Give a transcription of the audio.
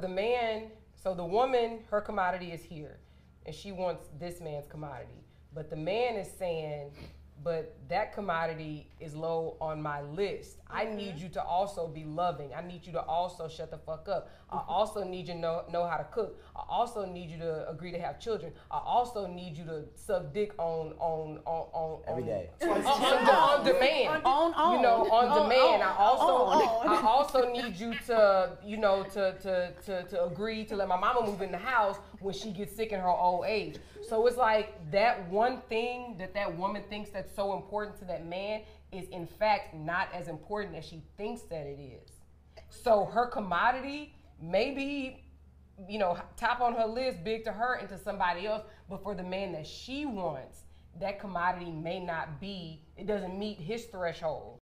The man, so the woman, her commodity is here, and she wants this man's commodity. But the man is saying, but that commodity is low on my list. I Mm-hmm. need you to also be loving. I need you to also shut the fuck up. I also need you to know, know how to cook. I also need you to agree to have children. I also need you to suck dick on on on on Every on, day. on, on, on demand. You know, on On, oh, demand. Oh, I also on. Oh, I also need you to, you know, to, to, to, to agree to let my mama move in the house when she gets sick in her old age. So it's like that one thing that that woman thinks that's so important to that man is in fact not as important as she thinks that it is. So her commodity maybe, you know, top on her list, big to her and to somebody else, but for the man that she wants, that commodity may not be, it doesn't meet his threshold.